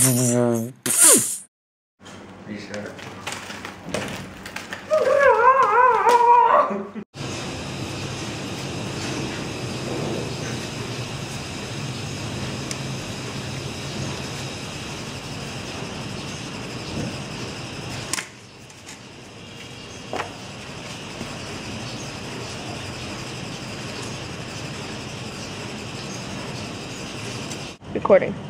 Restart. Recording.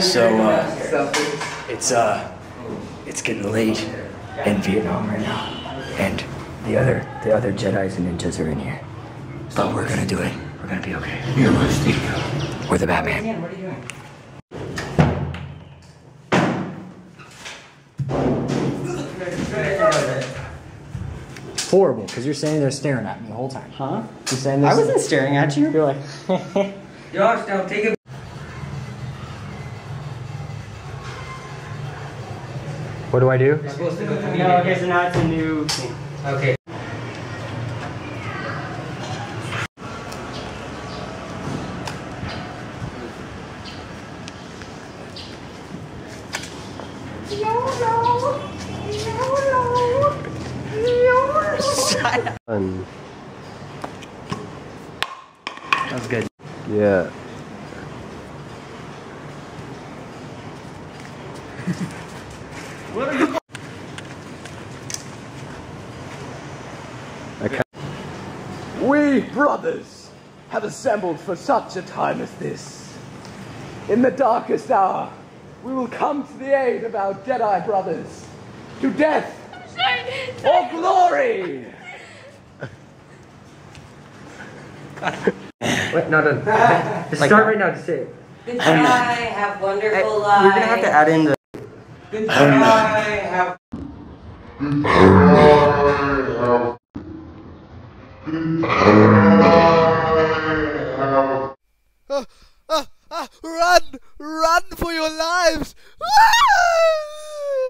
So, uh, it's, uh, it's getting late in Vietnam right now. And the other, the other Jedi's and ninjas are in here. But we're gonna do it. We're gonna be okay. You're my Steve. We're the Batman. what are you doing? Horrible, because you're standing there staring at me the whole time. Huh? You're standing there. I wasn't staring at you. You're like, Josh, now take it. What do I do? You're supposed to go through No, okay, so now it's a new thing. Okay. Fun. That was good. Yeah. I ca- We, brothers, have assembled for such a time as this. In the darkest hour, we will come to the aid of our Jedi brothers. To death or glory! Wait, no, no. Just Like start that. right now. Just say it. Good try. Have Hey, wonderful We're gonna have to add in the. Good try. Have. Ah, ah, run! Run for your lives! Ah!